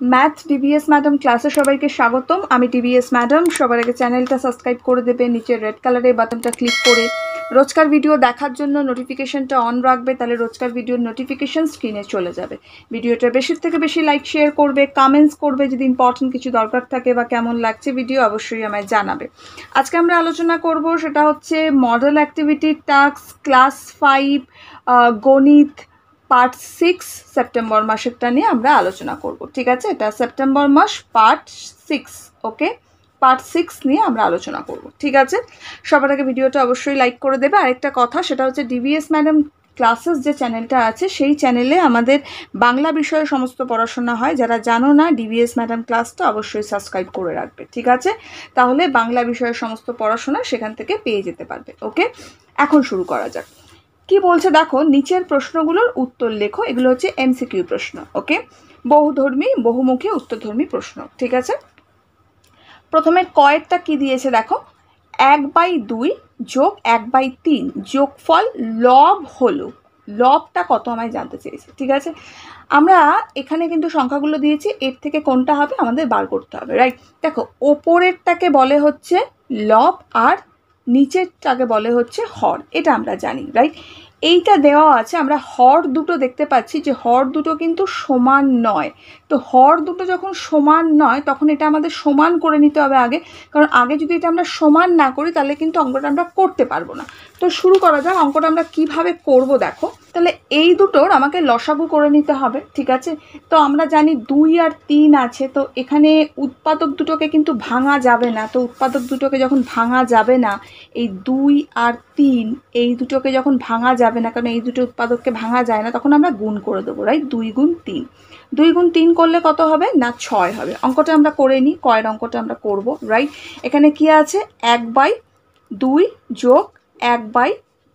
Math DBS madam ক্লাসে সবাইকে স্বাগতম। আমি ডিবিএস ম্যাডাম সবার আগে চ্যানেলটা সাবস্ক্রাইব করে দেবে, নিচে রেড কালারের বাটনটা ক্লিক করে। রোজকার ভিডিও দেখার জন্য নোটিফিকেশনটা অন রাখবে, তাহলে রোজকার ভিডিওর নোটিফিকেশন স্ক্রিনে চলে যাবে। ভিডিওটা বেশি থেকে বেশি লাইক শেয়ার করবে কমেন্টস করবে, যদি ইম্পর্টেন্ট কিছু দরকার থাকে বা কেমন লাগছে ভিডিও অবশ্যই আমায় জানাবে। আজকে আমরা আলোচনা করব, সেটা হচ্ছে model activity task class five গণিত পার্ট সিক্স সেপ্টেম্বর মাসেরটা নিয়ে আমরা আলোচনা করব, ঠিক আছে? এটা সেপ্টেম্বর মাস, part six, okay? Part six নিয়ে আমরা আলোচনা করব, ঠিক আছে? সবার আগে ভিডিওটা অবশ্যই লাইক করে দেবে। আরেকটা কথা, সেটা হচ্ছে ডিভিএস ম্যাডাম ক্লাসেস যে চ্যানেলটা আছে, সেই চ্যানেলে আমাদের বাংলা বিষয়ে সমস্ত পড়াশোনা হয়। যারা জানো না ডিভিএস ম্যাডাম ক্লাসটা অবশ্যই সাবস্ক্রাইব করে রাখবে, ঠিক আছে? তাহলে বাংলা বিষয়ের সমস্ত পড়াশোনা সেখান থেকে পেয়ে যেতে পারবে, ওকে? এখন শুরু করা যাক। কি বলছে দেখো, নিচের প্রশ্নগুলোর উত্তর লেখো, এগুলো হচ্ছে এমসিকিউ প্রশ্ন, ওকে? বহুধর্মী, বহুমুখী, উত্তরধর্মী প্রশ্ন, ঠিক আছে? প্রথমে কয়েকটা কি দিয়েছে দেখো? এক বাই দুই যোগ এক বাই তিন, যোগফল লব হলো। লবটা কত আমায় জানতে চেয়েছে, ঠিক আছে? আমরা এখানে কিন্তু সংখ্যাগুলো দিয়েছি, এর থেকে কোনটা হবে আমাদের বার করতে হবে রাইট দেখো, ওপরেরটাকে বলে হচ্ছে লব আর নিচেরটাকে বলে হচ্ছে হর, এটা আমরা জানি রাইট এইটা দেওয়া আছে, আমরা হর দুটো দেখতে পাচ্ছি যে হর দুটো কিন্তু সমান নয়। তো হর দুটো যখন সমান নয়, তখন এটা আমাদের সমান করে নিতে হবে আগে, কারণ আগে যদি এটা আমরা সমান না করি, তাহলে কিন্তু অঙ্কটা আমরা করতে পারব না। তো শুরু করা যাক, অঙ্কটা আমরা কীভাবে করব দেখো। তাহলে এই দুটোর আমাকে লসাগু করে নিতে হবে, ঠিক আছে? তো আমরা জানি দুই আর তিন আছে, তো এখানে উৎপাদক দুটোকে কিন্তু ভাঙা যাবে না, তো উৎপাদক দুটোকে যখন ভাঙা যাবে না, এই দুই আর তিন এই দুটোকে যখন ভাঙা যাবে না, কারণ এই দুটো উৎপাদককে ভাঙা যায় না, তখন আমরা গুণ করে দেবো রাইট দুই গুণ তিন। দুই গুণ তিন করলে কত হবে? না, ছয় হবে। অঙ্কটা আমরা করে নিই, কয়ের অঙ্কটা আমরা করব রাইট এখানে কি আছে? এক বাই দুই যোগ এক বাই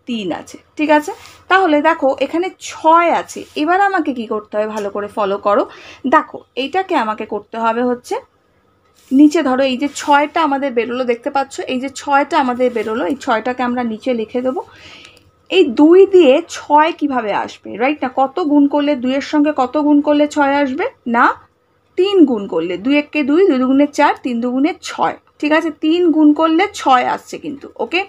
তিন আছে, ঠিক আছে? তাহলে দেখো, এখানে ছয় আছে। এবার আমাকে কি করতে হবে ভালো করে ফলো করো। দেখো, এইটাকে আমাকে করতে হবে হচ্ছে, নিচে ধরো, এই যে ছয়টা আমাদের বেরোলো, দেখতে পাচ্ছ? এই যে ছয়টা আমাদের বেরোলো, এই ছয়টাকে আমরা নিচে লিখে দেবো। এই দুই দিয়ে ছয় কীভাবে আসবে রাইট না, কত গুণ করলে দুইয়ের সঙ্গে কত গুণ করলে ছয় আসবে? না, তিন গুণ করলে, দুই এককে দুই দুই দুগুণে চার, তিন দুগুণে ছয়, ঠিক আছে? তিন গুণ করলে ছয় আসছে কিন্তু ওকে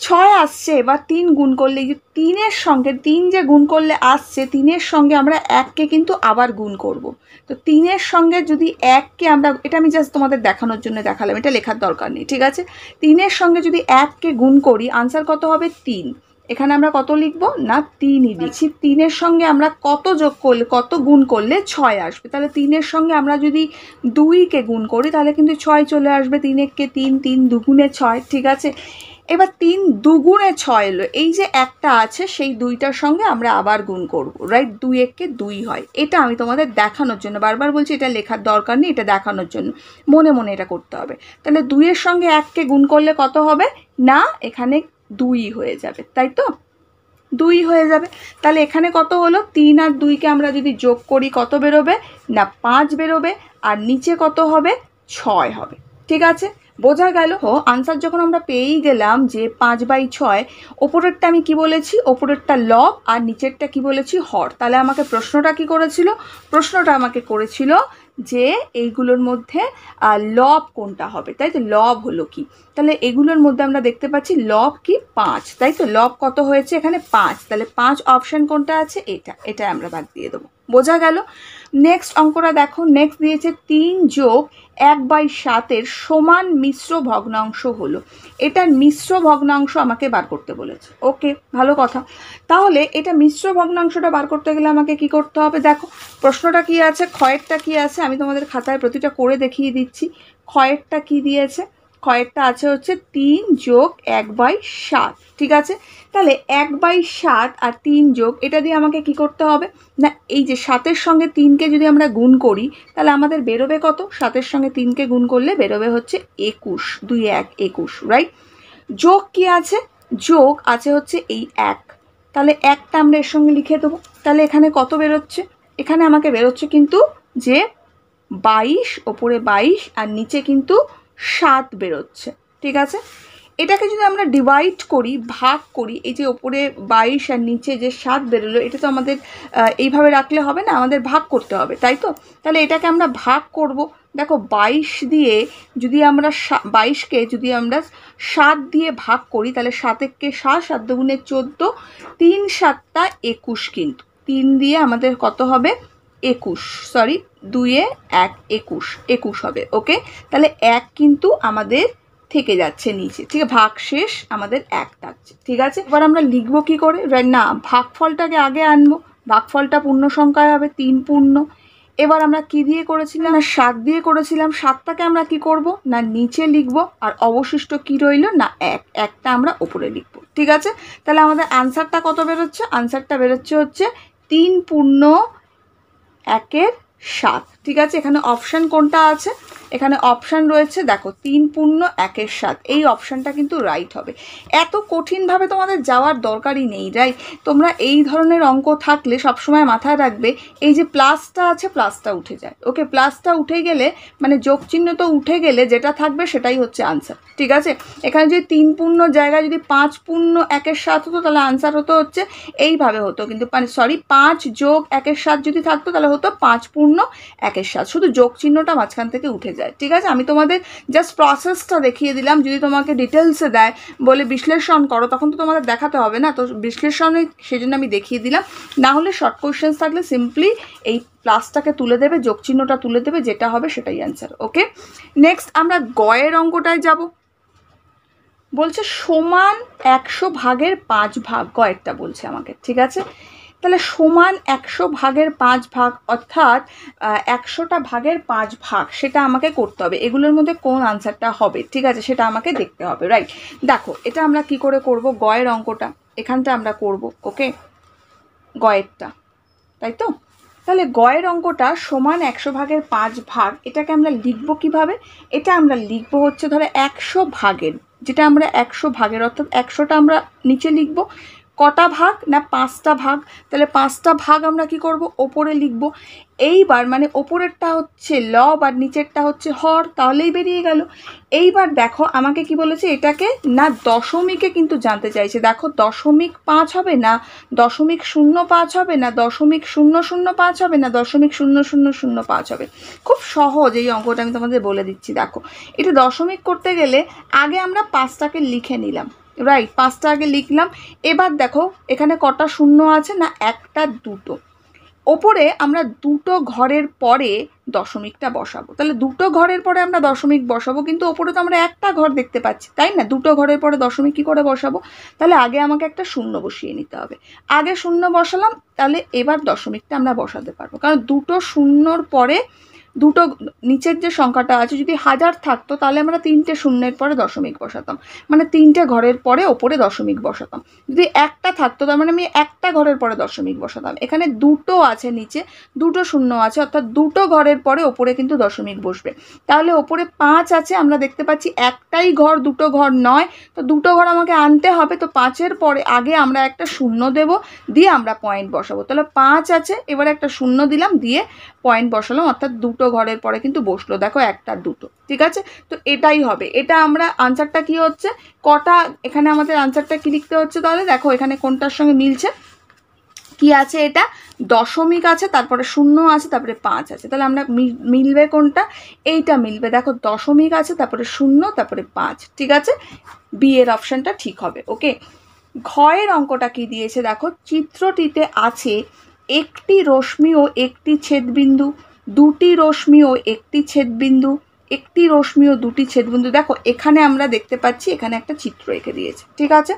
ছয় আসছে, এবার তিন গুণ করলে এই তিনের সঙ্গে, তিন যে গুণ করলে আসছে, তিনের সঙ্গে আমরা এককে কিন্তু আবার গুণ করব। তো তিনের সঙ্গে যদি এককে আমরা, এটা আমি জাস্ট তোমাদের দেখানোর জন্য দেখালাম, এটা লেখার দরকার নেই, ঠিক আছে? তিনের সঙ্গে যদি এককে গুণ করি আনসার কত হবে? তিন। এখানে আমরা কত লিখব? না, তিনই লিখছি তিনের সঙ্গে আমরা কত যোগ করলে, কত গুণ করলে ছয় আসবে? তাহলে তিনের সঙ্গে আমরা যদি দুইকে গুণ করি, তাহলে কিন্তু ছয় চলে আসবে। তিন এককে তিন তিন দুগুণে ছয়, ঠিক আছে? এবার তিন দুগুণে ছয় এলো। এই যে একটা আছে, সেই দুইটার সঙ্গে আমরা আবার গুণ করব রাইট দুই এককে দুই হয়। এটা আমি তোমাদের দেখানোর জন্য, বারবার বলছি এটা লেখার দরকার নেই, এটা দেখানোর জন্য। মনে মনে এটা করতে হবে। তাহলে দুইয়ের সঙ্গে এককে গুণ করলে কত হবে? না, এখানে দুই হয়ে যাবে, তাই তো? দুই হয়ে যাবে। তাহলে এখানে কত হলো? তিন আর দুইকে আমরা যদি যোগ করি, কত বেরোবে? না, পাঁচ বেরোবে, আর নিচে কত হবে? ছয় হবে। ঠিক আছে? বোঝা গেল আনসার যখন আমরা পেয়েই গেলাম যে পাঁচ বাই ছয়, ওপরেরটা আমি কি বলেছি? ওপরেরটা লব আর নিচেরটা কি বলেছি? হর। তাহলে আমাকে প্রশ্নটা কি করেছিল? প্রশ্নটা আমাকে করেছিল যে এইগুলোর মধ্যে লব কোনটা হবে? তাই তো? লব হলো কি? তাহলে এগুলোর মধ্যে আমরা দেখতে পাচ্ছি লব কি পাঁচ। তাই তো? লব কত হয়েছে এখানে? পাঁচ। তাহলে পাঁচ অপশান কোনটা আছে? এটা। এটা আমরা বাদ দিয়ে দেবো। বোঝা গেল। নেক্সট অঙ্কটা দেখো। নেক্সট দিয়েছে তিন যোগ এক বাই সাতের সমান মিশ্র ভগ্নাংশ হলো। এটার মিশ্র ভগ্নাংশ আমাকে বার করতে বলেছে। ওকে, ভালো কথা। তাহলে এটা মিশ্র ভগ্নাংশটা বার করতে গেলে আমাকে কি করতে হবে? দেখো, প্রশ্নটা কি আছে? ক্ষয়েরটা কি আছে? আমি তোমাদের খাতায় প্রতিটা করে দেখিয়ে দিচ্ছি। ক্ষয়েরটা কি দিয়েছে? ক্ষয়েরটা আছে হচ্ছে তিন যোগ এক বাই সাত, ঠিক আছে? তাহলে এক বাই সাত আর তিন যোগ, এটা দিয়ে আমাকে কি করতে হবে? না, এই যে সাতের সঙ্গে তিনকে যদি আমরা গুণ করি, তাহলে আমাদের বেরোবে কত? সাতের সঙ্গে তিনকে গুণ করলে বেরোবে হচ্ছে একুশ, দুই এক একুশ রাইট যোগ কি আছে? যোগ আছে হচ্ছে এই এক। তাহলে একটা আমরা এর সঙ্গে লিখে দেবো। তাহলে এখানে কত বেরোচ্ছে? এখানে আমাকে বেরোচ্ছে কিন্তু যে বাইশ, ওপরে বাইশ, আর নিচে কিন্তু সাত বেরোচ্ছে, ঠিক আছে? এটাকে যদি আমরা ডিভাইড করি, ভাগ করি, এই যে ওপরে বাইশ আর নিচে যে সাত বেরোলো, এটা তো আমাদের এইভাবে রাখলে হবে না, আমাদের ভাগ করতে হবে, তাই তো? তাহলে এটাকে আমরা ভাগ করব। দেখো বাইশ দিয়ে যদি আমরা বাইশকে যদি আমরা সাত দিয়ে ভাগ করি, তাহলে সাতেককে সাত সাত দুগুণে চোদ্দ, তিন সাতটা একুশ কিন্তু। তিন দিয়ে আমাদের কত হবে? একুশ সরি দুয়ে এক, একুশ একুশ হবে ওকে তাহলে এক কিন্তু আমাদের থেকে যাচ্ছে নিচে, ঠিক আছে? ভাগ শেষ, আমাদের এক থাকছে, ঠিক আছে? এবার আমরা লিখব কি করে? না, ভাগফলটাকে আগে আনব, ভাগফলটা পূর্ণ সংখ্যায় হবে, তিন পূর্ণ। এবার আমরা কি দিয়ে করেছিলাম? না, সাত দিয়ে করেছিলাম, সাতটাকে আমরা কি করব? না, নিচে লিখব, আর অবশিষ্ট কি রইল? না, এক, একটা আমরা ওপরে লিখব, ঠিক আছে? তাহলে আমাদের আনসারটা কত বেরোচ্ছে? আনসারটা বেরোচ্ছে হচ্ছে তিন পূর্ণ একের সাত। ঠিক আছে? এখানে অপশান কোনটা আছে? এখানে অপশান রয়েছে, দেখো, তিন পূর্ণ, একের সাত। এই অপশানটা কিন্তু রাইট হবে। এত কঠিনভাবে তোমাদের যাওয়ার দরকারই নেই রাইট তোমরা এই ধরনের অঙ্ক থাকলে সবসময় মাথায় রাখবে, এই যে প্লাসটা আছে প্লাসটা উঠে যায়। ওকে প্লাসটা উঠে গেলে মানে যোগ চিহ্ন তো উঠে গেলে যেটা থাকবে সেটাই হচ্ছে আনসার ঠিক আছে? এখানে যদি তিন পূর্ণ জায়গায় যদি পাঁচ পূর্ণ, একের সাত হতো, তাহলে আনসার হতো হচ্ছে এইভাবে হতো। কিন্তু মানে সরি পাঁচ যোগ, একের সাত যদি থাকতো, তাহলে হতো পাঁচ পূর্ণ একের সাত শুধু যোগ চিহ্নটা মাঝখান থেকে উঠে যায়, ঠিক আছে? আমি তোমাদের জাস্ট প্রসেসটা দেখিয়ে দিলাম। যদি তোমাকে ডিটেলসে দেয়, বলে বিশ্লেষণ করো, তখন তো তোমাদের দেখাতে হবে না। তো বিশ্লেষণে সেই জন্য আমি দেখিয়ে দিলাম। না হলে শর্ট কোয়েশ্চেন্স থাকলে সিম্পলি এই প্লাসটাকে তুলে দেবে, যোগ চিহ্নটা তুলে দেবে, যেটা হবে সেটাই অ্যান্সার ওকে নেক্সট আমরা গয়ের অঙ্কটায় যাব। বলছে সমান একশো ভাগের পাঁচ ভাগ, গয়েরটা বলছে আমাকে, ঠিক আছে? তাহলে সমান একশো ভাগের পাঁচ ভাগ অর্থাৎ একশোটা ভাগের পাঁচ ভাগ সেটা আমাকে করতে হবে। এগুলোর মধ্যে কোন আনসারটা হবে? ঠিক আছে, সেটা আমাকে দেখতে হবে রাইট দেখো, এটা আমরা কি করে করব? গয়ের অঙ্কটা। এখানটা আমরা করব ওকে গয়েরটা, তাই তো? তাহলে গয়ের অঙ্কটা সমান একশো ভাগের পাঁচ ভাগ, এটাকে আমরা লিখব কীভাবে? এটা আমরা লিখব হচ্ছে ধরো একশো ভাগের, যেটা আমরা একশো ভাগের, অর্থাৎ একশোটা আমরা নিচে লিখব। কটা ভাগ না পাঁচটা ভাগ? তাহলে পাঁচটা ভাগ আমরা কি করব? ওপরে লিখব। এইবার মানে ওপরেরটা হচ্ছে লব আর নিচেরটা হচ্ছে হর, তাহলেই বেরিয়ে গেল। এইবার দেখো আমাকে কি বলেছে? এটাকে না দশমিকে কিন্তু জানতে চাইছে। দেখো দশমিক পাঁচ হবে না, দশমিক শূন্য পাঁচ হবে না, দশমিক শূন্য শূন্য পাঁচ হবে না, দশমিক শূন্য শূন্য শূন্য পাঁচ হবে। খুব সহজ এই অঙ্কটা আমি তোমাদের বলে দিচ্ছি, দেখো। এটা দশমিক করতে গেলে আগে আমরা পাঁচটাকে লিখে নিলাম। রাইট পাঁচটা আগে লিখলাম। এবার দেখো, এখানে কটা শূন্য আছে না একটা, দুটো। ওপরে আমরা দুটো ঘরের পরে দশমিকটা বসাবো। তাহলে দুটো ঘরের পরে আমরা দশমিক বসাবো, কিন্তু ওপরে তো আমরা একটা ঘর দেখতে পাচ্ছি, তাই না? দুটো ঘরের পরে দশমিক কী করে বসাবো? তাহলে আগে আমাকে একটা শূন্য বসিয়ে নিতে হবে। আগে শূন্য বসালাম, তাহলে এবার দশমিকটা আমরা বসাতে পারব। কারণ দুটো শূন্যর পরে দুটো নিচের যে সংখ্যাটা আছে যদি হাজার থাকতো, তাহলে আমরা তিনটে শূন্যের পরে দশমিক বসাতাম। মানে তিনটে ঘরের পরে ওপরে দশমিক বসাতাম। যদি একটা থাকতো, তার মানে আমি একটা ঘরের পরে দশমিক বসাতাম। এখানে দুটো আছে নিচে, দুটো শূন্য আছে, অর্থাৎ দুটো ঘরের পরে ওপরে কিন্তু দশমিক বসবে। তাহলে ওপরে পাঁচ আছে, আমরা দেখতে পাচ্ছি একটাই ঘর, দুটো ঘর নয়। তো দুটো ঘর আমাকে আনতে হবে, তো পাঁচের পরে আগে আমরা একটা শূন্য দেব, দিয়ে আমরা পয়েন্ট বসাবো। তাহলে পাঁচ আছে, এবারে একটা শূন্য দিলাম, দিয়ে পয়েন্ট বসালাম, অর্থাৎ দুটো ঘরের পরে কিন্তু বসল। দেখো, একটা, দুটো, ঠিক আছে? তো এটাই হবে। এটা আমরা আনসারটা কি হচ্ছে? কটা, এখানে আমাদের আনসারটা কি লিখতে হচ্ছে তাহলে? দেখো, এখানে কোনটার সঙ্গে মিলছে? কি আছে এটা? দশমিক আছে, তারপরে শূন্য আছে, তারপরে পাঁচ আছে। তাহলে আমরা মিলবে কোনটা? এইটা মিলবে। দেখো, দশমিক আছে, তারপরে শূন্য, তারপরে পাঁচ, ঠিক আছে? বি এর অপশানটা ঠিক হবে ওকে ঘয়ের অঙ্কটা কি দিয়েছে? দেখো, চিত্রটিতে আছে একটি রশ্মি ও একটি ছেদবিন্দু, দুটি রশ্মি ও একটি ছেদবিন্দু, একটি রশ্মি ও দুটি ছেদবিন্দু। দেখো, এখানে আমরা দেখতে পাচ্ছি এখানে একটা চিত্র এঁকে দিয়েছে, ঠিক আছে?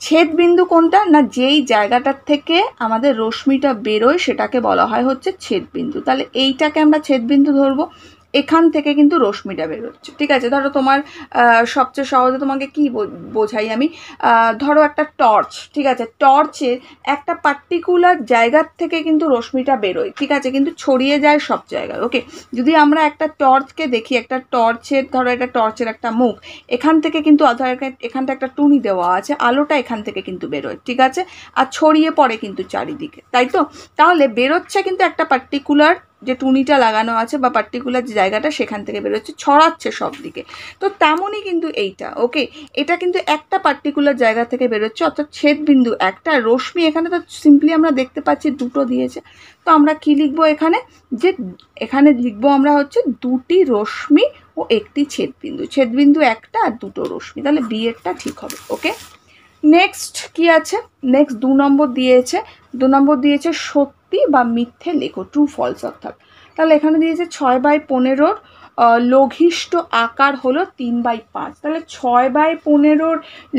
ছেদবিন্দু কোনটা? না, যেই জায়গাটার থেকে আমাদের রশ্মিটা বেরোয় সেটাকে বলা হয় হচ্ছে ছেদবিন্দু। তাহলে এইটাকে আমরা ছেদবিন্দু ধরবো। এখান থেকে কিন্তু রশ্মিটা বেরোচ্ছে। ঠিক আছে? ধরো তোমার সবচেয়ে সহজে তোমাকে কি বোঝাই আমি? ধরো একটা টর্চ, ঠিক আছে? টর্চের একটা পার্টিকুলার জায়গার থেকে কিন্তু রশ্মিটা বেরোয়, ঠিক আছে? কিন্তু ছড়িয়ে যায় সব জায়গায়, ওকে? যদি আমরা একটা টর্চকে দেখি, একটা টর্চের, ধরো একটা টর্চের একটা মুখ, এখান থেকে কিন্তু এখানটা একটা টুনি দেওয়া আছে, আলোটা এখান থেকে কিন্তু বেরোয়, ঠিক আছে? আর ছড়িয়ে পড়ে কিন্তু চারিদিকে, তাই তো? তাহলে বেরোচ্ছে কিন্তু একটা পার্টিকুলার যে টুনিটা লাগানো আছে বা পার্টিকুলার যে জায়গাটা সেখান থেকে বেরোচ্ছে, ছড়াচ্ছে সব দিকে তো তেমনই কিন্তু এইটা ওকে এটা কিন্তু একটা পার্টিকুলার জায়গা থেকে বেরোচ্ছে, অর্থাৎ ছেদবিন্দু একটা। রশ্মি এখানে তো সিম্পলি আমরা দেখতে পাচ্ছি দুটো দিয়েছে। তো আমরা কি লিখব এখানে? যে এখানে লিখব আমরা হচ্ছে দুটি রশ্মি ও একটি ছেদবিন্দু। ছেদবিন্দু একটা আর দুটো রশ্মি, তাহলে বিয়েরটা ঠিক হবে ওকে নেক্সট কি আছে? নেক্সট দু নম্বর দিয়েছে, দু নম্বর দিয়েছে সত্যি বা মিথ্যে লেখো ট্রু ফলস অর্থাৎ। তাহলে এখানে দিয়েছে ছয় বাই পনেরোর লঘিষ্ঠ আকার হলো তিন বাই পাঁচ। তাহলে ছয় বাই পনেরোর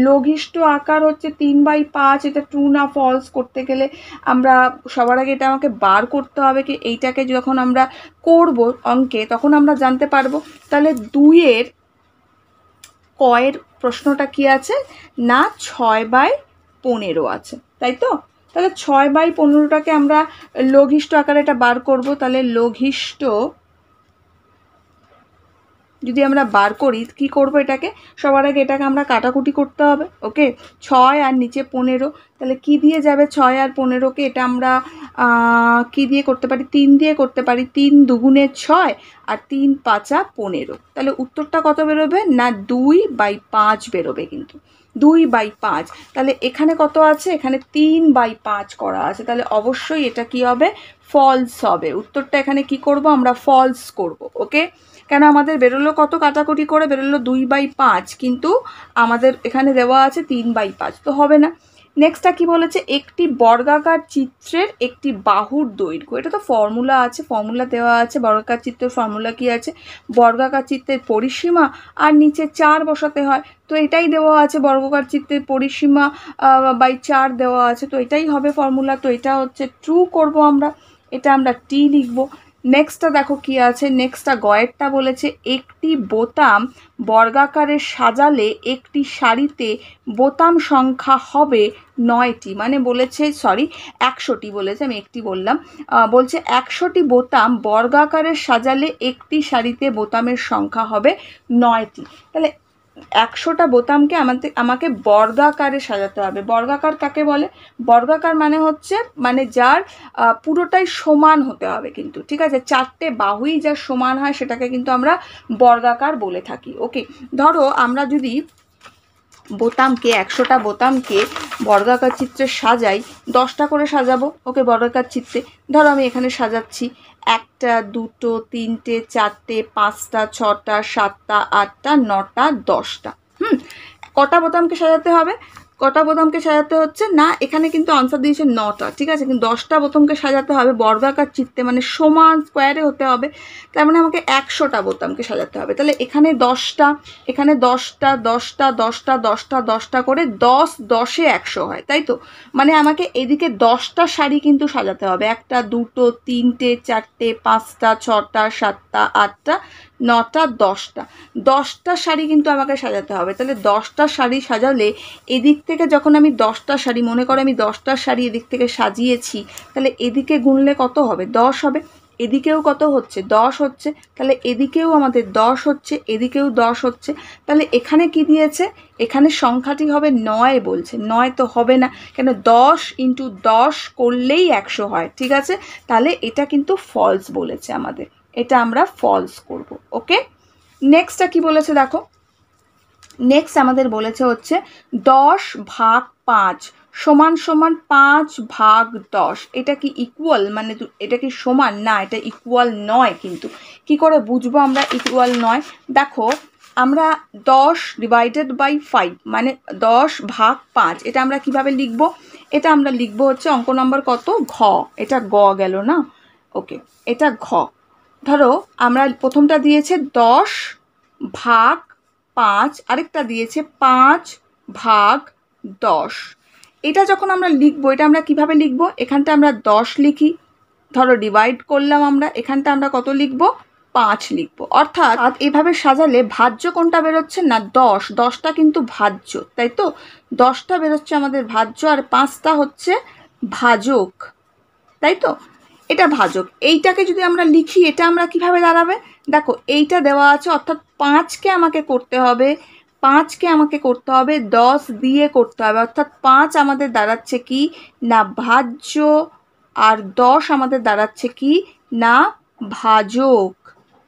লঘিষ্ঠ আকার হচ্ছে তিন বাই পাঁচ, এটা ট্রু না ফলস করতে গেলে আমরা, সবার আগে এটা আমাকে বার করতে হবে কি এইটাকে যখন আমরা করব অঙ্কে, তখন আমরা জানতে পারব। তাহলে দুইয়ের কয়ের প্রশ্নটা কি আছে? না, ছয় বাই পনেরো আছে। তাই তো? তাহলে ছয় বাই পনেরোটাকে আমরা লঘিষ্ঠ আকারে এটা বার করব, তাহলে লঘিষ্ঠ যদি আমরা বার করি, কি করব এটাকে? সবার আগে এটাকে আমরা কাটাকুটি করতে হবে ওকে ছয় আর নিচে পনেরো, তাহলে কি দিয়ে যাবে ছয় আর পনেরোকে? এটা আমরা কি দিয়ে করতে পারি? তিন দিয়ে করতে পারি, তিন দুগুণে ছয় আর তিন পাঁচা পনেরো। তাহলে উত্তরটা কত বেরোবে? না, দুই বাই পাঁচ বেরোবে কিন্তু। দুই বাই পাঁচ। তাহলে এখানে কত আছে? এখানে তিন বাই পাঁচ করা আছে। তাহলে অবশ্যই এটা কি হবে? ফলস হবে। উত্তরটা এখানে কি করব? আমরা ফলস করব ওকে কেন আমাদের বেরোলো কত কাটাকুটি করে? বেরোলো দুই বাই পাঁচ। কিন্তু আমাদের এখানে দেওয়া আছে তিন বাই পাঁচ। তো হবে না। নেক্সটটা কি বলেছে? একটি বর্গাকার চিত্রের একটি বাহুর দৈর্ঘ্য। এটা তো ফর্মুলা আছে ফর্মুলা দেওয়া আছে, বর্গাকার চিত্রের ফর্মুলা কি আছে? বর্গাকার চিত্রের পরিসীমা আর নিচে চার বসাতে হয়। তো এটাই দেওয়া আছে, বর্গাকার চিত্রের পরিসীমা বাই চার দেওয়া আছে। তো এটাই হবে ফর্মুলা তো এটা হচ্ছে ট্রু করব আমরা। এটা আমরা টি লিখব। নেক্সটটা দেখো কি আছে? নেক্সটটা গয়েরটা বলেছে, একটি বোতাম বর্গাকারে সাজালে একটি শাড়িতে বোতাম সংখ্যা হবে নয়টি। মানে বলেছে সরি একশোটি বলেছে, আমি একটি বললাম। বলছে, একশোটি বোতাম বর্গাকারে সাজালে একটি শাড়িতে বোতামের সংখ্যা হবে নয়টি। তাহলে একশোটা বোতামকে আমাদের, আমাকে বর্গাকারে সাজাতে হবে। বর্গাকার কাকে বলে? বর্গাকার মানে হচ্ছে মানে যার পুরোটাই সমান হতে হবে কিন্তু, ঠিক আছে? চারটে বাহুই যার সমান হয় সেটাকে কিন্তু আমরা বর্গাকার বলে থাকি। ওকে, ধরো আমরা যদি বোতামকে, একশোটা বোতামকে বর্গাকার চিত্রে সাজাই, দশটা করে সাজাবো। ওকে, বর্গাকার চিত্রে। ধরো আমি এখানে সাজাচ্ছি একটা, দুটো, তিনটে, চারটে, পাঁচটা, ছটা, সাতটা, আটটা, নটা, দশটা। হুম, কটা বোতামকে সাজাতে হবে? কটা বোতামকে সাজাতে হচ্ছে? না, এখানে কিন্তু আনসার দিয়েছে নটা, ঠিক আছে? কিন্তু দশটা বোতামকে সাজাতে হবে, বর্গাকার চিত্তে মানে সমান স্কোয়ারে হতে হবে। তার মানে আমাকে একশোটা বোতামকে সাজাতে হবে। তাহলে এখানে দশটা এখানে দশটা দশটা দশটা দশটা দশটা করে দশ, দশে একশো হয়, তাই তো? মানে আমাকে এদিকে দশটা শাড়ি কিন্তু সাজাতে হবে। একটা, দুটো, তিনটে, চারটে, পাঁচটা, ছটা, সাতটা, আটটা নটা, দশটা। দশটা শাড়ি কিন্তু আমাকে সাজাতে হবে। তাহলে দশটা শাড়ি সাজালে এদিক থেকে যখন আমি দশটা শাড়ি, মনে করো আমি দশটা শাড়ি এদিক থেকে সাজিয়েছি, তাহলে এদিকে গুনলে কত হবে? দশ হবে। এদিকেও কত হচ্ছে? দশ হচ্ছে। তাহলে এদিকেও আমাদের দশ হচ্ছে, এদিকেও দশ হচ্ছে। তাহলে এখানে কি দিয়েছে? এখানে সংখ্যাটি হবে নয় বলছে। নয় তো হবে না। কেন? দশ ইন্টু দশ করলেই একশো হয়। ঠিক আছে? তাহলে এটা কিন্তু ফলস বলেছে আমাদের। এটা আমরা ফলস করব ওকে নেক্সটটা কি বলেছে দেখো? নেক্সট আমাদের বলেছে হচ্ছে দশ ভাগ পাঁচ, সমান সমান পাঁচ ভাগ দশ। এটা কি ইকুয়াল মানে এটা কি সমান? না, এটা ইকুয়াল নয় কিন্তু। কি করে বুঝব আমরা ইকুয়াল নয়? দেখো, আমরা দশ ডিভাইডেড বাই ফাইভ মানে দশ ভাগ পাঁচ, এটা আমরা কীভাবে লিখব? এটা আমরা লিখব হচ্ছে অঙ্ক নম্বর কত? ঘ। এটা গ গেল না? ওকে এটা ঘ। ধরো, আমরা প্রথমটা দিয়েছে দশ ভাগ পাঁচ, আরেকটা দিয়েছে পাঁচ ভাগ দশ। এটা যখন আমরা লিখব, এটা আমরা কীভাবে লিখব? এখানটা আমরা দশ লিখি। ধরো ডিভাইড করলাম আমরা, এখানটা আমরা কত লিখব? পাঁচ লিখব। অর্থাৎ এভাবে সাজালে ভাজ্য কোনটা বেরোচ্ছে না দশ? দশটা কিন্তু ভাজ্য, তাই তো? দশটা বেরোচ্ছে আমাদের ভাজ্য আর পাঁচটা হচ্ছে ভাজক, তাই তো? এটা ভাজক। এইটাকে যদি আমরা লিখি, এটা আমরা কীভাবে দাঁড়াবে? দেখো, এইটা দেওয়া আছে, অর্থাৎ পাঁচকে আমাকে করতে হবে, পাঁচকে আমাকে করতে হবে, দশ দিয়ে করতে হবে। অর্থাৎ পাঁচ আমাদের দাঁড়াচ্ছে কি? না ভাজ্য, আর দশ আমাদের দাঁড়াচ্ছে কি? না ভাজক।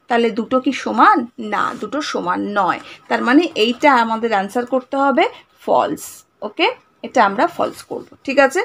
তাহলে দুটো কি সমান? না, দুটো সমান নয়। তার মানে এইটা আমাদের অ্যান্সার করতে হবে ফলস ওকে এটা আমরা ফলস করব, ঠিক আছে?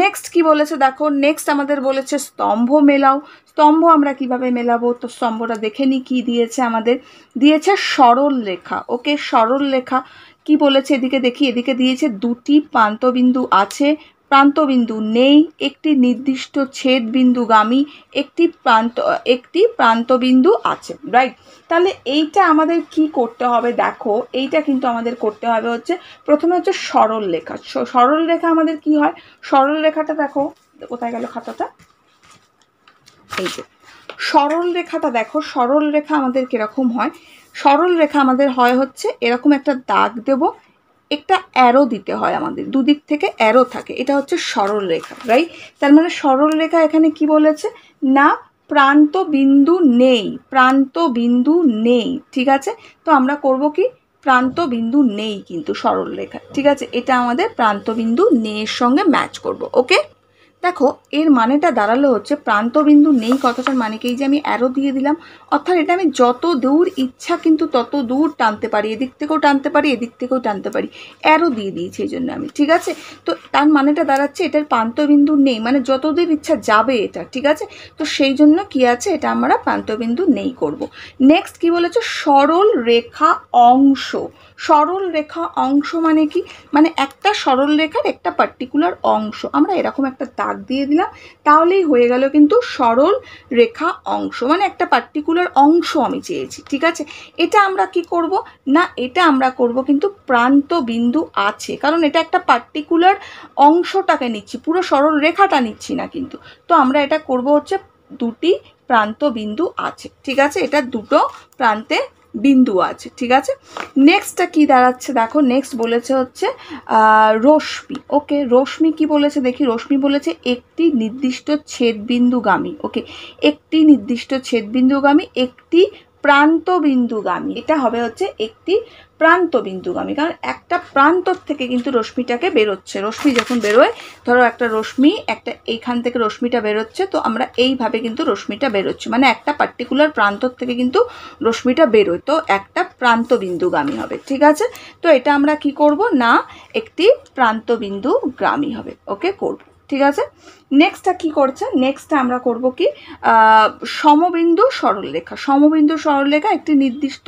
নেক্সট কি বলেছে? দেখো নেক্সট আমাদের বলেছে স্তম্ভ মেলাও। স্তম্ভ আমরা কীভাবে মেলাবো? তো স্তম্ভটা দেখে নিই কী দিয়েছে আমাদের। দিয়েছে সরল রেখা ওকে সরল রেখা কি বলেছে? এদিকে দেখি, এদিকে দিয়েছে দুটি প্রান্তবিন্দু আছে প্রান্তবিন্দু নেই, একটি নির্দিষ্ট ছেদ বিন্দুগামী একটি প্রান্ত, একটি প্রান্তবিন্দু আছে রাইট তাহলে এইটা আমাদের কি করতে হবে? দেখো, এইটা কিন্তু আমাদের করতে হবে হচ্ছে, প্রথমে হচ্ছে সরল রেখা। সরল রেখা আমাদের কি হয়? সরল রেখাটা দেখো, কোথায় গেল খাতাটা? এই যে, সরল রেখাটা দেখো, সরল রেখা আমাদের কীরকম হয়? সরল রেখা আমাদের হয় হচ্ছে, এরকম একটা দাগ দেব একটা অ্যারো দিতে হয় আমাদের, দুদিক থেকে অ্যারো থাকে, এটা হচ্ছে সরল রেখা রাইট তার মানে সরল রেখা এখানে কি বলেছে? না, প্রান্ত বিন্দু নেই, প্রান্ত বিন্দু নেই, ঠিক আছে? তো আমরা করব কি? প্রান্ত বিন্দু নেই কিন্তু সরল রেখা, ঠিক আছে? এটা আমাদের প্রান্ত বিন্দু নেয়ের সঙ্গে ম্যাচ করব ওকে দেখো, এর মানেটা দাঁড়াল হচ্ছে প্রান্তবিন্দু নেই কথাটার মানে কি? যে আমি অ্যারো দিয়ে দিলাম, অর্থাৎ এটা আমি যত দূর ইচ্ছা কিন্তু তত দূর টানতে পারি, এদিক থেকেও টানতে পারি, এদিক থেকেও টানতে পারি। অ্যারো দিয়ে দিয়েছি এই জন্য আমি, ঠিক আছে? তো তার মানেটা দাঁড়াচ্ছে এটার প্রান্তবিন্দু নেই মানে যত দূর ইচ্ছা যাবে এটা, ঠিক আছে? তো সেই জন্য কি আছে? এটা আমরা প্রান্তবিন্দু নেই করব। নেক্সট কি বলেছে? সরল রেখা অংশ। সরল রেখা অংশ মানে কি? মানে একটা সরল রেখার একটা পার্টিকুলার অংশ। আমরা এরকম একটা দাগ দিয়ে দিলাম, তাহলেই হয়ে গেল কিন্তু সরল রেখা অংশ। মানে একটা পার্টিকুলার অংশ আমি চেয়েছি, ঠিক আছে? এটা আমরা কি করব? না, এটা আমরা করব কিন্তু প্রান্ত বিন্দু আছে, কারণ এটা একটা পার্টিকুলার অংশটাকে নিচ্ছি, পুরো সরল রেখাটা নিচ্ছি না কিন্তু। তো আমরা এটা করব হচ্ছে দুটি প্রান্ত বিন্দু আছে, ঠিক আছে? এটা দুটো প্রান্তে বিন্দু আছে, ঠিক আছে? নেক্সটটা কি দাঁড়াচ্ছে দেখো নেক্সট বলেছে হচ্ছে রশ্মি ওকে রশ্মি কি বলেছে? দেখি, রশ্মি বলেছে একটি নির্দিষ্ট ছেদবিন্দুগামী ওকে একটি নির্দিষ্ট ছেদবিন্দুগামী, একটি প্রান্তবিন্দুগামী। এটা হবে হচ্ছে একটি প্রান্তবিন্দুগামী। কারণ একটা প্রান্তর থেকে কিন্তু রশ্মিটাকে বেরোচ্ছে। রশ্মি যখন বেরোয়, ধরো একটা রশ্মি, একটা এইখান থেকে রশ্মিটা বেরোচ্ছে, তো আমরা এইভাবে কিন্তু রশ্মিটা বেরোচ্ছে। মানে একটা পার্টিকুলার প্রান্তর থেকে কিন্তু রশ্মিটা বেরোয়, তো একটা প্রান্ত বিন্দুগামী হবে। ঠিক আছে? তো এটা আমরা কি করব? না, একটি প্রান্তবিন্দুগামী হবে। ওকে, করব। ঠিক আছে? নেক্সটটা কি করছে? নেক্সটটা আমরা করব কি? সমবিন্দু সরলরেখা। সমবিন্দু সরলরেখা একটি নির্দিষ্ট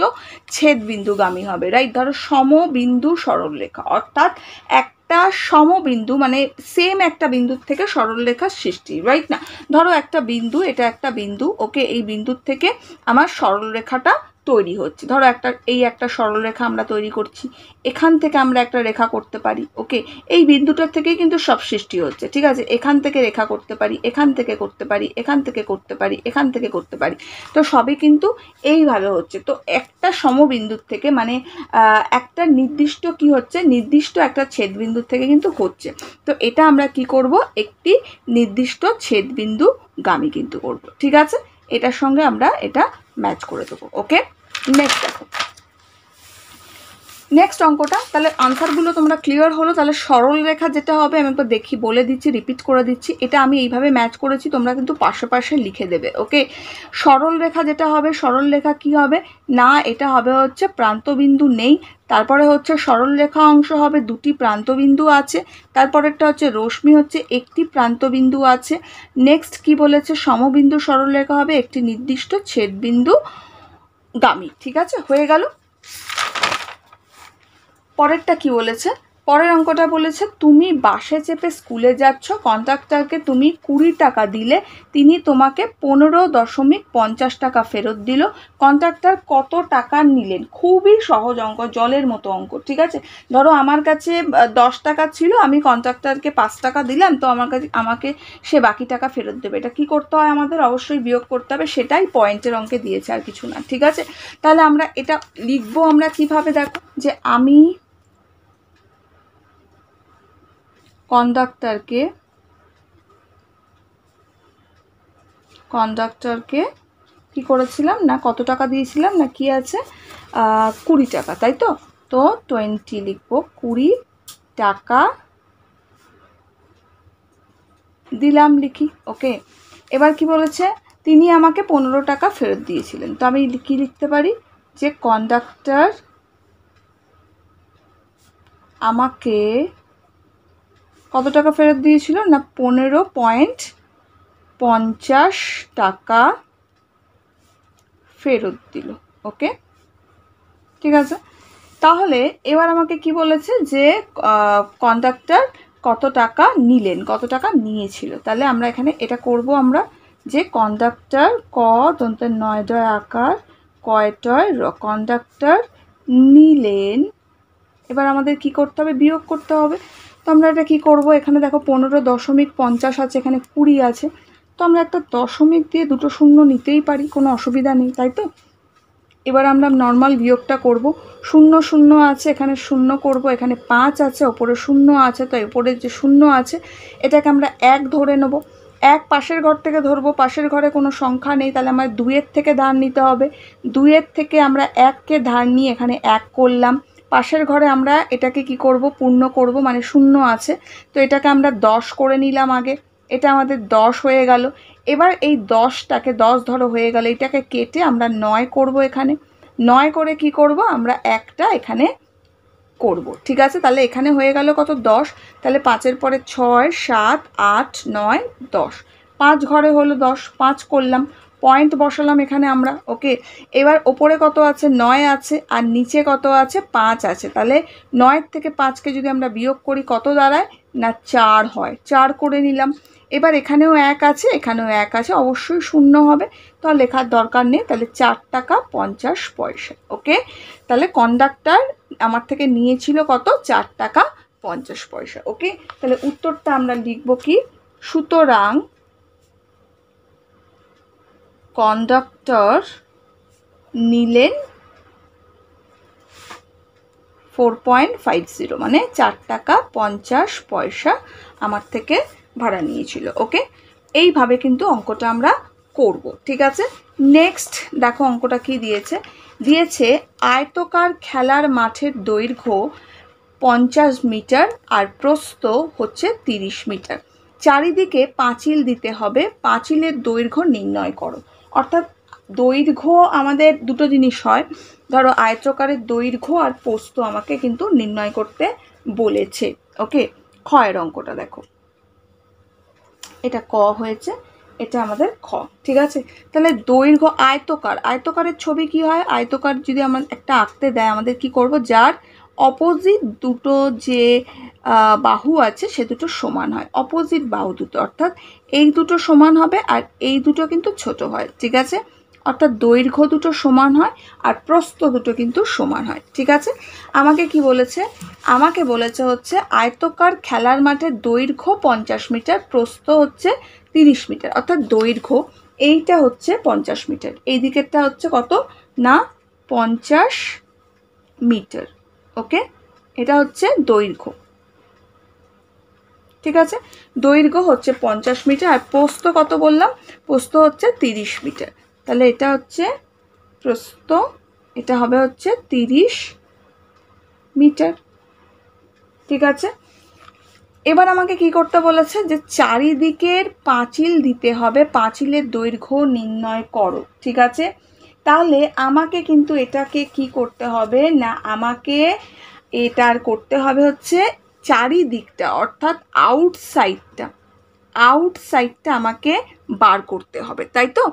ছেদবিন্দুগামী হবে রাইট ধরো সমবিন্দু সরলরেখা। অর্থাৎ একটা সমবিন্দু মানে সেম একটা বিন্দুর থেকে সরলরেখার সৃষ্টি রাইট না, ধরো একটা বিন্দু, এটা একটা বিন্দু, ওকে, এই বিন্দুর থেকে আমার সরলরেখাটা তৈরি হচ্ছে। ধরো একটা, এই একটা সরলরেখা আমরা তৈরি করছি, এখান থেকে আমরা একটা রেখা করতে পারি, ওকে? এই বিন্দুটার থেকেই কিন্তু সব সৃষ্টি হচ্ছে, ঠিক আছে? এখান থেকে রেখা করতে পারি, এখান থেকে করতে পারি, এখান থেকে করতে পারি, এখান থেকে করতে পারি। তো সবই কিন্তু এইভাবে হচ্ছে। তো একটা সমবিন্দুর থেকে মানে একটা নির্দিষ্ট কি হচ্ছে? নির্দিষ্ট একটা ছেদবিন্দুর থেকে কিন্তু হচ্ছে তো এটা আমরা কি করব? একটি নির্দিষ্ট ছেদবিন্দু গামী কিন্তু করব, ঠিক আছে? এটার সঙ্গে আমরা এটা ম্যাচ করে দেবো ওকে নেক্সট নেক্সট অঙ্কটা, তাহলে আনসারগুলো তোমরা ক্লিয়ার হলো, তাহলে সরল রেখা যেটা হবে, আমি একবার দেখি, বলে দিচ্ছি রিপিট করে দিচ্ছি, এটা আমি এইভাবে ম্যাচ করেছি, তোমরা কিন্তু পাশে পাশে লিখে দেবে ওকে সরল রেখা যেটা হবে, সরল রেখা কি হবে? না, এটা হবে হচ্ছে প্রান্তবিন্দু নেই, তারপরে হচ্ছে সরল রেখা অংশ হবে, দুটি প্রান্তবিন্দু আছে, তারপরেরটা হচ্ছে রশ্মি হচ্ছে, একটি প্রান্তবিন্দু আছে নেক্সট কি বলেছে? সমবিন্দু সরল রেখা হবে, একটি নির্দিষ্ট ছেদবিন্দু গামী ঠিক আছে? হয়ে গেল। পরেরটা কি বলেছে? পরের অঙ্কটা বলেছে, তুমি বাসে চেপে স্কুলে যাচ্ছ কন্ট্রাক্টরকে তুমি কুড়ি টাকা দিলে তিনি তোমাকে পনেরো দশমিক পঞ্চাশ টাকা ফেরত দিল। কন্ট্রাক্টর কত টাকা নিলেন? খুবই সহজ অঙ্ক, জলের মতো অঙ্ক, ঠিক আছে? ধরো আমার কাছে দশ টাকা ছিল, আমি কন্ট্রাক্টরকে পাঁচ টাকা দিলাম, তো আমার কাছে, আমাকে সে বাকি টাকা ফেরত দেবে। এটা কি করতে হয় আমাদের? অবশ্যই বিয়োগ করতে হবে, সেটাই পয়েন্টের অঙ্কে দিয়েছে আর কিছু না, ঠিক আছে? তাহলে আমরা এটা লিখব আমরা কীভাবে, দেখো? যে আমি কন্ডাক্টরকে কন্ডাক্টরকে কি করেছিলাম না, কত টাকা দিয়েছিলাম না কি আছে কুড়ি টাকা, তাই তো? তো টোয়েন্টি লিখব, কুড়ি টাকা দিলাম লিখি ওকে এবার কি বলেছে, তিনি আমাকে পনেরো টাকা ফেরত দিয়েছিলেন। তো আমি কি লিখতে পারি? যে কন্ডাক্টর আমাকে কত টাকা ফেরত দিয়েছিল? না, পনেরো পয়েন্ট পঞ্চাশ টাকা ফেরত দিল, ওকে? ঠিক আছে? তাহলে এবার আমাকে কি বলেছে যে কন্ডাক্টর কত টাকা নিলেন, কত টাকা নিয়েছিল? তাহলে আমরা এখানে এটা করব আমরা যে কন্ডাক্টর ক দন্তের নয় দয় আকার কয়টয় র কন্ডাক্টর নিলেন। এবার আমাদের কি করতে হবে? বিয়োগ করতে হবে। তো আমরা এটা কী করব? এখানে দেখো পনেরো দশমিক পঞ্চাশ আছে, এখানে কুড়ি আছে। তো আমরা একটা দশমিক দিয়ে দুটো শূন্য নিতেই পারি, কোনো অসুবিধা নেই, তাই তো? এবার আমরা নর্মাল বিয়োগটা করব। শূন্য শূন্য আছে, এখানে শূন্য করব, এখানে পাঁচ আছে, ওপরে শূন্য আছে তো ওপরে যে শূন্য আছে, এটাকে আমরা এক ধরে নেব। এক পাশের ঘর থেকে ধরবো, পাশের ঘরে কোনো সংখ্যা নেই, তাহলে আমার দুইয়ের থেকে ধার নিতে হবে। দুইয়ের থেকে আমরা এককে ধার নিয়ে এখানে এক করলাম। পাশের ঘরে আমরা এটাকে কি করব? পূর্ণ করব মানে শূন্য আছে। তো এটাকে আমরা দশ করে নিলাম আগে। এটা আমাদের দশ হয়ে গেল। এবার এই দশটাকে, দশ ধরো হয়ে গেল, এটাকে কেটে আমরা নয় করব এখানে। নয় করে কি করব? আমরা একটা এখানে করব। ঠিক আছে? তাহলে এখানে হয়ে গেল কত? দশ। তাহলে পাঁচের পরে ছয়, সাত, আট, নয়, দশ। পাঁচ ঘরে হলো দশ। পাঁচ করলাম। পয়েন্ট বসালাম এখানে আমরা, ওকে? এবার ওপরে কত আছে? নয় আছে, আর নিচে কত আছে? পাঁচ আছে। তাহলে নয়ের থেকে পাঁচকে যদি আমরা বিয়োগ করি, কত দাঁড়ায়? না, চার হয়। চার করে নিলাম। এবার এখানেও এক আছে, এখানেও এক আছে, অবশ্যই শূন্য হবে। তো লেখার দরকার নেই, তাহলে চার টাকা পঞ্চাশ পয়সা, ওকে? তাহলে কন্ডাক্টার আমার থেকে নিয়েছিল কত? চার টাকা পঞ্চাশ পয়সা, ওকে? তাহলে উত্তরটা আমরা লিখব কি? সুতরাং কন্ডাক্টর নিলেন ফোর পয়েন্ট ফাইভ জিরো মানে চার টাকা পঞ্চাশ পয়সা আমার থেকে ভাড়া নিয়েছিল, ওকে? এইভাবে কিন্তু অঙ্কটা আমরা করব, ঠিক আছে? নেক্সট দেখো অঙ্কটা কি দিয়েছে? দিয়েছে আয়তকার খেলার মাঠের দৈর্ঘ্য পঞ্চাশ মিটার আর প্রস্থ হচ্ছে তিরিশ মিটার। চারিদিকে পাঁচিল দিতে হবে, পাঁচিলের দৈর্ঘ্য নির্ণয় করো। অর্থাৎ দৈর্ঘ্য আমাদের দুটো জিনিস হয়। ধরো আয়তকারের দৈর্ঘ্য আর পোস্ত আমাকে কিন্তু নির্ণয় করতে বলেছে। ওকে ক্ষয়ের অঙ্কটা দেখো। এটা ক হয়েছে, এটা আমাদের খ, ঠিক আছে? তাহলে দৈর্ঘ্য আয়তকার, আয়তকারের ছবি কি হয়? আয়তকার যদি আমার একটা আঁকতে দেয়, আমাদের কি করব? যার অপোজিট দুটো যে বাহু আছে সে দুটো সমান হয়। অপোজিট বাহু দুটো, অর্থাৎ এই দুটো সমান হবে আর এই দুটো কিন্তু ছোট হয়, ঠিক আছে? অর্থাৎ দৈর্ঘ্য দুটো সমান হয় আর প্রস্থ দুটো কিন্তু সমান হয়, ঠিক আছে? আমাকে কি বলেছে? আমাকে বলেছে হচ্ছে, আয়তকার খেলার মাঠের দৈর্ঘ্য পঞ্চাশ মিটার, প্রস্থ হচ্ছে তিরিশ মিটার। অর্থাৎ দৈর্ঘ্য এইটা হচ্ছে পঞ্চাশ মিটার। এই দিকেরটা হচ্ছে কত? না, পঞ্চাশ মিটার। ওকে? এটা হচ্ছে দৈর্ঘ্য। ঠিক আছে? দৈর্ঘ্য হচ্ছে পঞ্চাশ মিটার, আর পোস্ত কত বললাম? পোস্ত হচ্ছে তিরিশ মিটার। তাহলে এটা হচ্ছে প্রস্ত এটা হবে হচ্ছে তিরিশ মিটার। ঠিক আছে? এবার আমাকে কি করতে বলেছে? যে চারিদিকের পাঁচিল দিতে হবে, পাঁচিলের দৈর্ঘ্য নির্ণয় করো। ঠিক আছে? তাহলে আমাকে কিন্তু এটাকে কি করতে হবে না, আমাকে এটার করতে হবে হচ্ছে চারিদিকটা, অর্থাৎ আউটসাইডটা আউটসাইডটা আমাকে বার করতে হবে, তাই তো?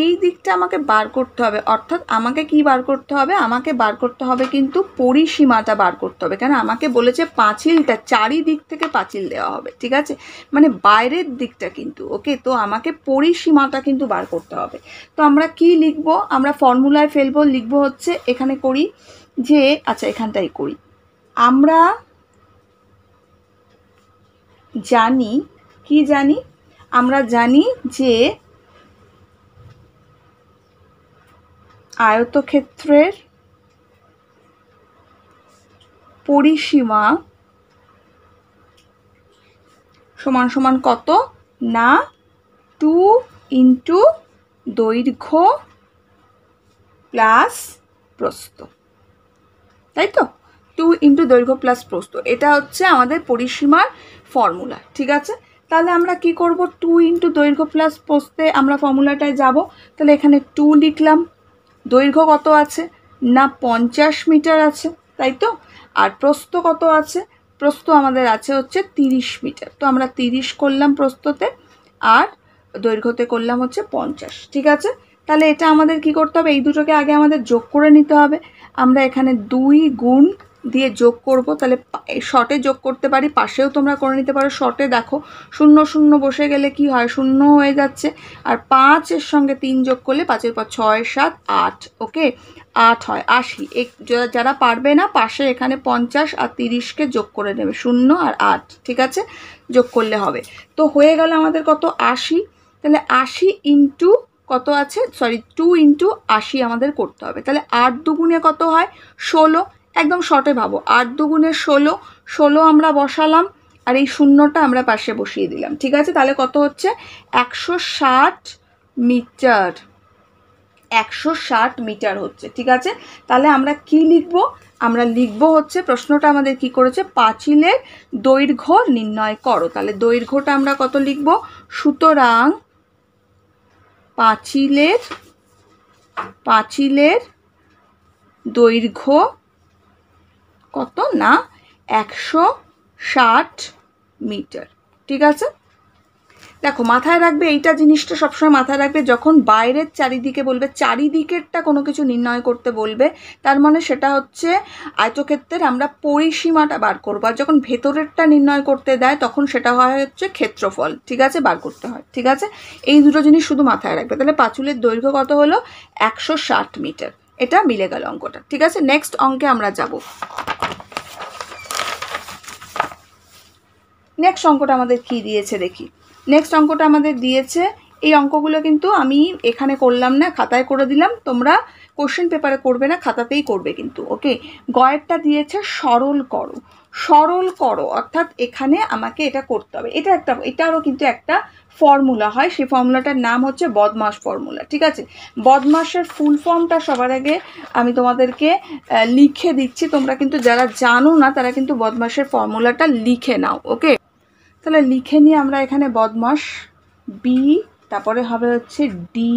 এই দিকটা আমাকে বার করতে হবে। অর্থাৎ আমাকে কি বার করতে হবে? আমাকে বার করতে হবে কিন্তু পরিসীমাটা বার করতে হবে। কেন? আমাকে বলেছে পাঁচিলটা চারিদিক থেকে পাঁচিল দেওয়া হবে, ঠিক আছে? মানে বাইরের দিকটা কিন্তু ওকে তো আমাকে পরিসীমাটা কিন্তু বার করতে হবে। তো আমরা কি লিখব? আমরা ফর্মুলায় ফেলব, লিখব হচ্ছে এখানে করি যে আচ্ছা এখানটাই করি। আমরা জানি, কি জানি? আমরা জানি যে আয়তক্ষেত্রের পরিসীমা সমান সমান কত? না, টু ইন্টু দৈর্ঘ্য প্লাস প্রস্থ। তাই তো? টু ইন্টু দৈর্ঘ্য প্লাস প্রস্থ। এটা হচ্ছে আমাদের পরিসীমার ফর্মুলা, ঠিক আছে? তাহলে আমরা কি করব? টু ইন্টু দৈর্ঘ্য প্লাস পোস্তে আমরা ফর্মুলাটায় যাব। তাহলে এখানে টু লিখলাম। দৈর্ঘ্য কত আছে? না পঞ্চাশ মিটার আছে, তাই তো? আর প্রস্থ কত আছে? প্রস্থ আমাদের আছে হচ্ছে তিরিশ মিটার। তো আমরা তিরিশ করলাম প্রস্ততে আর দৈর্ঘ্যতে করলাম হচ্ছে পঞ্চাশ, ঠিক আছে? তাহলে এটা আমাদের কি করতে হবে? এই দুটোকে আগে আমাদের যোগ করে নিতে হবে। আমরা এখানে দুই গুণ দিয়ে যোগ করব, তাহলে শর্টে যোগ করতে পারি, পাশেও তোমরা করে নিতে পারো। শর্টে দেখো, শূন্য শূন্য বসে গেলে কি হয়? শূন্য হয়ে যাচ্ছে। আর পাঁচের সঙ্গে তিন যোগ করলে পাঁচের পর ছয়, সাত, আট ওকে আট হয়, আশি। যারা পারবে না, পাশে এখানে পঞ্চাশ আর তিরিশকে যোগ করে নেবে, শূন্য আর আট, ঠিক আছে? যোগ করলে হবে। তো হয়ে গেল আমাদের কত? আশি। তাহলে আশি ইন্টু কত আছে? সরি টু ইন্টু আশি আমাদের করতে হবে। তাহলে আট দুগুণে কত হয়? ষোলো। একদম শর্টে ভাবো। আট দুগুণে ষোলো ষোলো আমরা বসালাম, আর এই শূন্যটা আমরা পাশে বসিয়ে দিলাম। ঠিক আছে? তাহলে কত হচ্ছে? একশো ষাট মিটার। একশো ষাট মিটার হচ্ছে। ঠিক আছে? তাহলে আমরা কি লিখব? আমরা লিখব হচ্ছে, প্রশ্নটা আমাদের কি করেছে? পাঁচিলের দৈর্ঘ্য নির্ণয় করো। তাহলে দৈর্ঘ্যটা আমরা কত লিখব? সুতরাং পাঁচিলের পাঁচিলের দৈর্ঘ্য কত না? একশো ষাট মিটার। ঠিক আছে? দেখো, মাথায় রাখবে এইটা জিনিসটা সবসময় মাথায় রাখবে, যখন বাইরের চারিদিকে বলবে, চারিদিকেরটা কোনো কিছু নির্ণয় করতে বলবে, তার মানে সেটা হচ্ছে আয়তক্ষেত্রের আমরা পরিসীমাটা বার করব। আর যখন ভেতরেরটা নির্ণয় করতে দেয়, তখন সেটা হয় হচ্ছে ক্ষেত্রফল। ঠিক আছে? বার করতে হয়। ঠিক আছে? এই দুটো জিনিস শুধু মাথায় রাখবে। তাহলে পাঁচুলের দৈর্ঘ্য কত হলো? একশো ষাট মিটার। এটা মিলে গেল অঙ্কটা। ঠিক আছে? নেক্সট অঙ্কে আমরা যাব। নেক্সট অঙ্কটা আমাদের কি দিয়েছে দেখি। নেক্সট অঙ্কটা আমাদের দিয়েছে, এই অঙ্কগুলো কিন্তু আমি এখানে করলাম না, খাতায় করে দিলাম, তোমরা কোশ্চেন পেপারে করবে না, খাতাতেই করবে কিন্তু ওকে গয়েরটা দিয়েছে, সরল করো। সরল করো, অর্থাৎ এখানে আমাকে এটা করতে হবে। এটা একটা, এটারও কিন্তু একটা ফর্মুলা হয়, সেই ফর্মুলাটার নাম হচ্ছে বদমাস ফর্মুলা ঠিক আছে? বদমাসের ফুল ফর্মটা সবার আগে আমি তোমাদেরকে লিখে দিচ্ছি। তোমরা কিন্তু যারা জানো না, তারা কিন্তু বদমাসের ফর্মুলাটা লিখে নাও ওকে তাহলে লিখে নিয়ে আমরা এখানে বদমাস বি তারপরে হবে হচ্ছে ডি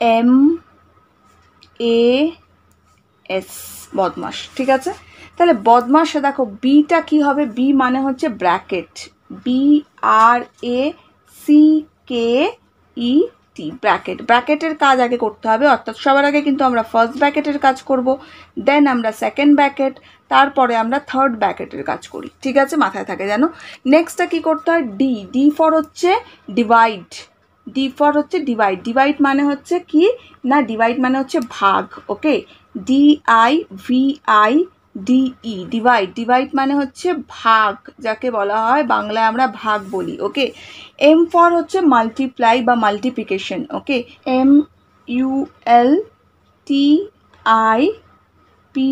এম এ এস বদমাস, ঠিক আছে? তাহলে বদমাসে দেখো বিটা কি হবে? বি মানে হচ্ছে bracket B R A C K E T bracket ব্র্যাকেটের কাজ আগে করতে হবে, অর্থাৎ সবার আগে কিন্তু আমরা ফার্স্ট ব্র্যাকেটের কাজ করব দেন আমরা সেকেন্ড ব্র্যাকেট তারপরে আমরা থার্ড ব্র্যাকেটের কাজ করি। ঠিক আছে? মাথায় থাকে যেন? নেক্সটটা কী করতে হয়? ডি ডি ফর হচ্ছে ডিভাইড ডি ফর হচ্ছে ডিভাইড ডিভাইড মানে হচ্ছে কি? না ডিভাইড মানে হচ্ছে ভাগ okay D I V I D E divide divide মানে হচ্ছে ভাগ, যাকে বলা হয় বাংলায় আমরা ভাগ বলি ওকে এম ফর হচ্ছে মাল্টিপ্লাই বা multiplication okay M U L T I P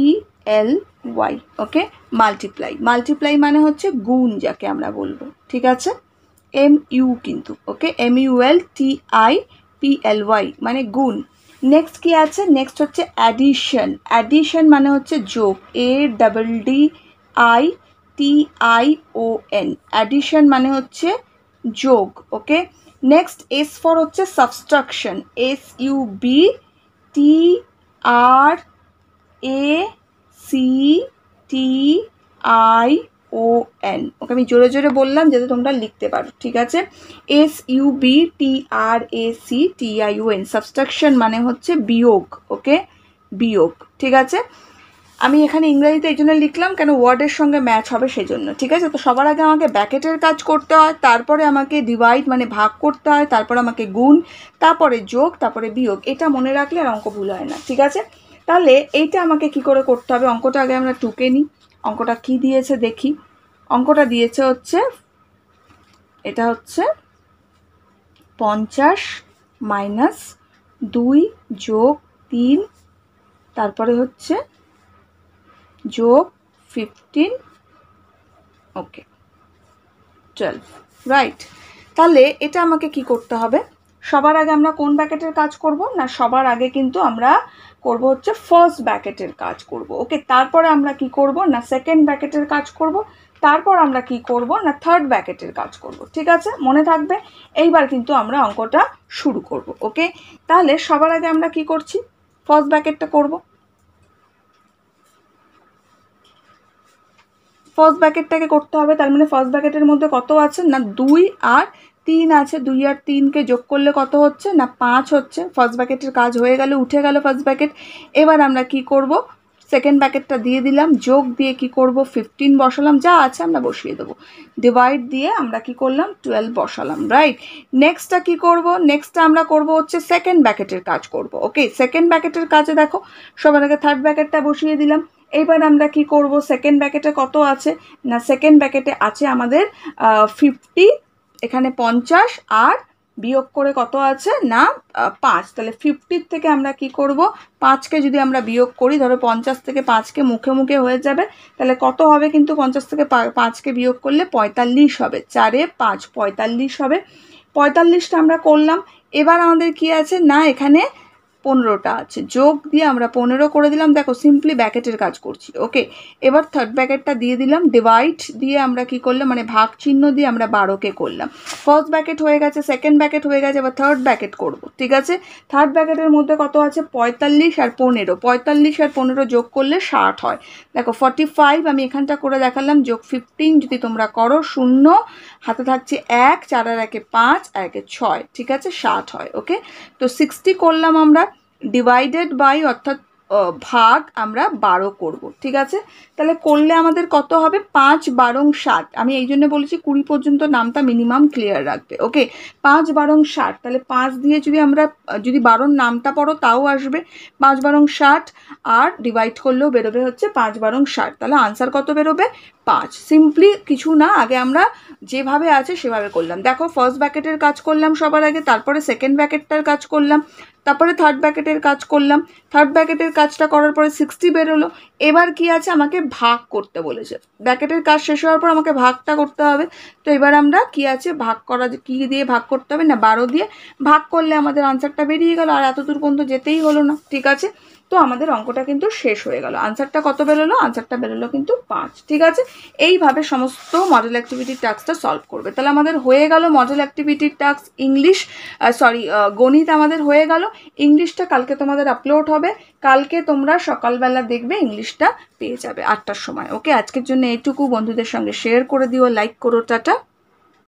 L Y okay multiply multiply মানে হচ্ছে গুণ, যাকে আমরা বলব, ঠিক আছে? এম ইউ কিন্তু okay M U L T I P L Y মানে গুণ। নেক্সট কি আছে? নেক্সট হচ্ছে অ্যাডিশন অ্যাডিশন মানে হচ্ছে যোগ। A double D I T I O N addition মানে হচ্ছে যোগ ওকে নেক্সট এস ফর হচ্ছে subtraction S U B T R A C T I O N okay আমি জোরে জোরে বললাম যাতে তোমরা লিখতে পারো, ঠিক আছে? S U B T R A C T I O N subtraction মানে হচ্ছে বিয়োগ, ওকে? বিয়োগ, ঠিক আছে? আমি এখানে ইংরাজিতে এই জন্য লিখলাম কেন ওয়ার্ডের সঙ্গে ম্যাচ হবে সেজন্য, ঠিক আছে? তো সবার আগে আমাকে ব্যাকেটের কাজ করতে হয়, তারপরে আমাকে ডিভাইড মানে ভাগ করতে হয়, তারপরে আমাকে গুণ, তারপরে যোগ, তারপরে বিয়োগ, এটা মনে রাখলে আর অঙ্ক ভুল হয় না, ঠিক আছে? তাহলে এইটা আমাকে কি করে করতে হবে? অঙ্কটা আগে আমরা টুকে নিই। অঙ্কটা কি দিয়েছে দেখি। অঙ্কটা দিয়েছে হচ্ছে, এটা হচ্ছে পঞ্চাশ মাইনাস দুই যোগ তিন, তারপরে হচ্ছে যোগ ফিফটিন ওকে টুয়েলভ রাইট তাহলে এটা আমাকে কি করতে হবে? সবার আগে আমরা কোন ব্যাকেটের কাজ করব? না, সবার আগে কিন্তু আমরা করব হচ্ছে ফার্স্ট ব্যাকেটের কাজ করব। ওকে তারপরে আমরা কি করব? না সেকেন্ড ব্যাকেটের কাজ করব। তারপর আমরা কি করব? না থার্ড ব্যাকেটের কাজ করব। ঠিক আছে? মনে থাকবে? এইবার কিন্তু আমরা অঙ্কটা শুরু করব। ওকে তাহলে সবার আগে আমরা কি করছি? ফার্স্ট ব্যাকেটটা করব। ফার্স্ট ব্যাকেটটাকে করতে হবে। তার মানে ফার্স্ট ব্যাকেটের মধ্যে কত আছে? না, দুই আর তিন আছে, দুই আর তিনকে যোগ করলে কত হচ্ছে? না, পাঁচ হচ্ছে। ফার্স্ট ব্যাকেটের কাজ হয়ে গেলে, উঠে গেল ফার্স্ট ব্যাকেট এবার আমরা কি করব? সেকেন্ড ব্যাকেটটা দিয়ে দিলাম, যোগ দিয়ে কি করব? ফিফটিন বসালাম, যা আছে আমরা বসিয়ে দেবো। ডিভাইড দিয়ে আমরা কি করলাম? টুয়েলভ বসালাম রাইট নেক্সটটা কি করব? নেক্সটটা আমরা করব হচ্ছে সেকেন্ড ব্যাকেটের কাজ করব ওকে সেকেন্ড ব্যাকেটের কাজে দেখো, সবার আগে থার্ড ব্যাকেটটা বসিয়ে দিলাম। এবার আমরা কি করব? সেকেন্ড ব্যাকেটে কত আছে? না সেকেন্ড ব্যাকেটে আছে আমাদের ফিফটি এখানে পঞ্চাশ, আর বিয়োগ করে কত আছে? না পাঁচ। তাহলে ফিফটির থেকে আমরা কি করব? পাঁচকে যদি আমরা বিয়োগ করি, ধরো পঞ্চাশ থেকে পাঁচকে মুখে মুখে হয়ে যাবে, তাহলে কত হবে কিন্তু পঞ্চাশ থেকে পাঁচকে বিয়োগ করলে পঁয়তাল্লিশ হবে। চারে পাঁচ, পঁয়তাল্লিশ হবে। পঁয়তাল্লিশটা আমরা করলাম। এবার আমাদের কি আছে? না, এখানে পনেরোটা আছে। যোগ দিয়ে আমরা পনেরো করে দিলাম। দেখো সিম্পলি ব্যাকেটের কাজ করছি। ওকে এবার থার্ড ব্যাকেটটা দিয়ে দিলাম। ডিভাইড দিয়ে আমরা কি করলাম? মানে ভাগ চিহ্ন দিয়ে আমরা বারোকে করলাম। ফার্স্ট ব্যাকেট হয়ে গেছে সেকেন্ড ব্যাকেট হয়ে গেছে, এবার থার্ড ব্যাকেট করব। ঠিক আছে? থার্ড ব্যাকেটের মধ্যে কত আছে? পঁয়তাল্লিশ আর পনেরো। পঁয়তাল্লিশ আর পনেরো যোগ করলে ষাট হয়। দেখো ফর্টি ফাইভ আমি এখানটা করে দেখালাম। যোগ ফিফটিন যদি তোমরা করো, শূন্য হাতে থাকছে এক চার আর একে পাঁচ, আর একে ছয়। ঠিক আছে? ষাট হয়, ওকে? তো সিক্সটি করলাম আমরা ডিভাইডেড বাই অর্থাৎ ভাগ আমরা বারো করব, ঠিক আছে? তাহলে করলে আমাদের কত হবে? পাঁচ বারং ষাট। আমি এই জন্য বলেছি কুড়ি পর্যন্ত নামটা মিনিমাম ক্লিয়ার রাখবে, ওকে? পাঁচ বারং ষাট। তাহলে পাঁচ দিয়ে যদি আমরা, যদি বারোর নামটা পড়ো, তাও আসবে। পাঁচ বারং ষাট, আর ডিভাইড করলেও বেরোবে হচ্ছে পাঁচ বারং ষাট। তাহলে আনসার কত বেরোবে? পাঁচ। সিম্পলি কিছু না, আগে আমরা যেভাবে আছে সেভাবে করলাম। দেখো ফার্স্ট ব্যাকেটের কাজ করলাম সবার আগে, তারপরে সেকেন্ড ব্যাকেটটার কাজ করলাম, তারপরে থার্ড ব্যাকেটের কাজ করলাম। থার্ড ব্যাকেটের কাজটা করার পরে সিক্সটি বেরোলো। এবার কি আছে? আমাকে ভাগ করতে বলেছে। ব্যাকেটের কাজ শেষ হওয়ার পর আমাকে ভাগটা করতে হবে। তো এবার আমরা কি আছে? ভাগ করা কী দিয়ে ভাগ করতে হবে? না, বারো দিয়ে ভাগ করলে আমাদের আনসারটা বেরিয়ে গেল। আর এত দূর পর্যন্ত যেতেই হলো না। ঠিক আছে? তো আমাদের অঙ্কটা কিন্তু শেষ হয়ে গেল। আনসারটা কত বেরোলো? আনসারটা বেরোলো কিন্তু পাঁচ। ঠিক আছে? এইভাবে সমস্ত মডেল অ্যাক্টিভিটির টাস্কটা সলভ করবে। তাহলে আমাদের হয়ে গেল মডেল অ্যাক্টিভিটির টাস্ক ইংলিশ সরি গণিত আমাদের হয়ে গেল। ইংলিশটা কালকে তোমাদের আপলোড হবে। কালকে তোমরা সকালবেলা দেখবে ইংলিশটা পেয়ে যাবে আটটার সময়। ওকে আজকের জন্য এইটুকু। বন্ধুদের সঙ্গে শেয়ার করে দিও। লাইক করো, টাটা।